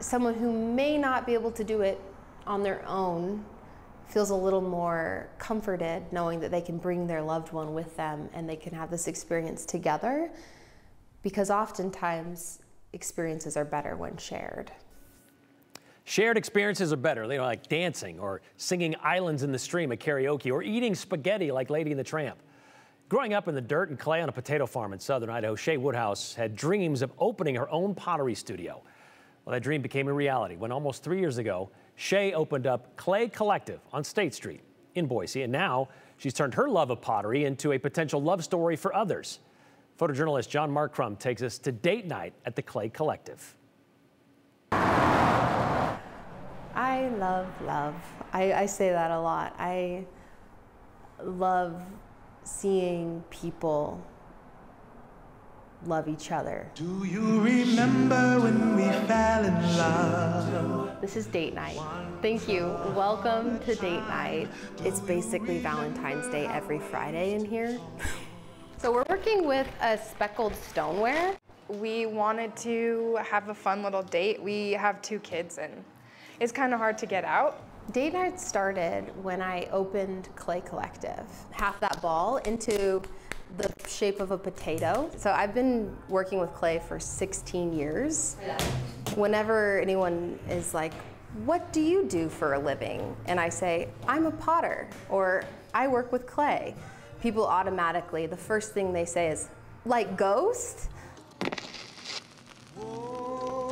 someone who may not be able to do it on their own feels a little more comforted knowing that they can bring their loved one with them and they can have this experience together because oftentimes experiences are better when shared. Shared experiences are better, you know, like dancing or singing Islands in the Stream at karaoke or eating spaghetti like Lady and the Tramp. Growing up in the dirt and clay on a potato farm in southern Idaho, Shay Woodhouse had dreams of opening her own pottery studio. Well, that dream became a reality when almost three years ago, Shay opened up Clay Collective on State Street in Boise, and now she's turned her love of pottery into a potential love story for others. Photojournalist John Markcrum takes us to date night at the Clay Collective. I love love. I, I say that a lot. I love seeing people love each other. Do you remember when we fell in love? This is date night. Thank you. Welcome to date night. It's basically Valentine's Day every Friday in here. so we're working with a speckled stoneware. We wanted to have a fun little date. We have two kids and it's kind of hard to get out. Date night started when I opened Clay Collective. Half that ball into the shape of a potato. So I've been working with clay for 16 years. Whenever anyone is like, what do you do for a living? And I say, I'm a potter, or I work with clay. People automatically, the first thing they say is, like Ghost?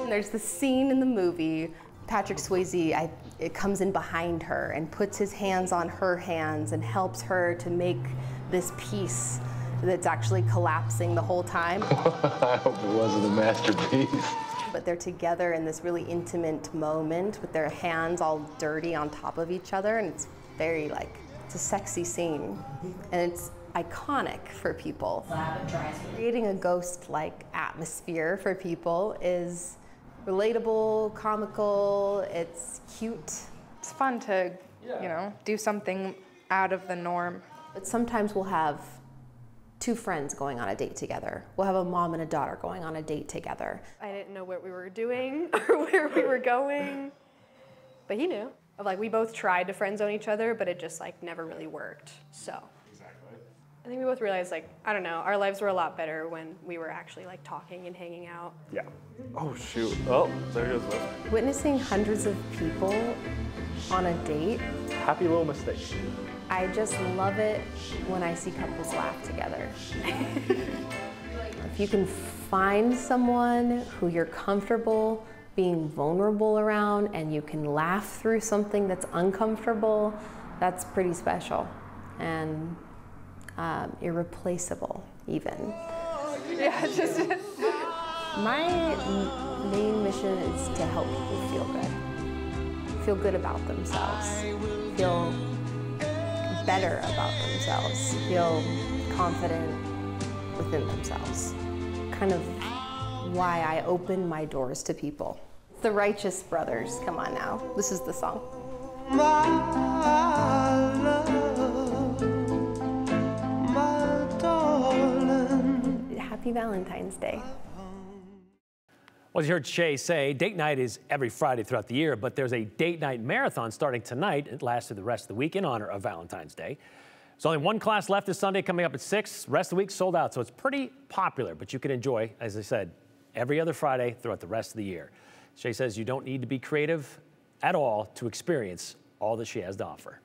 There's the scene in the movie, Patrick Swayze, I, it comes in behind her and puts his hands on her hands and helps her to make this piece that's actually collapsing the whole time. I hope it wasn't a masterpiece. But they're together in this really intimate moment with their hands all dirty on top of each other, and it's very like, it's a sexy scene. And it's iconic for people. Creating a ghost-like atmosphere for people is relatable, comical, it's cute. It's fun to, you know, do something out of the norm. But sometimes we'll have two friends going on a date together. We'll have a mom and a daughter going on a date together. I didn't know what we were doing or where we were going, but he knew. Of like we both tried to friend zone each other, but it just like never really worked. So. Exactly. I think we both realized like I don't know, our lives were a lot better when we were actually like talking and hanging out. Yeah. Oh shoot. Oh, there goes that. Witnessing hundreds of people on a date. Happy little mistake. I just love it when I see couples laugh together. if you can find someone who you're comfortable being vulnerable around and you can laugh through something that's uncomfortable, that's pretty special and um, irreplaceable even. Yeah, just. My main mission is to help people feel good. Feel good about themselves. Feel better about themselves, feel confident within themselves. Kind of why I open my doors to people. The Righteous Brothers, come on now. This is the song. My love, my Happy Valentine's Day. Well, you heard Shay say, date night is every Friday throughout the year, but there's a date night marathon starting tonight. It lasts through the rest of the week in honor of Valentine's Day. There's only one class left this Sunday coming up at 6. Rest of the week sold out, so it's pretty popular, but you can enjoy, as I said, every other Friday throughout the rest of the year. Shay says you don't need to be creative at all to experience all that she has to offer.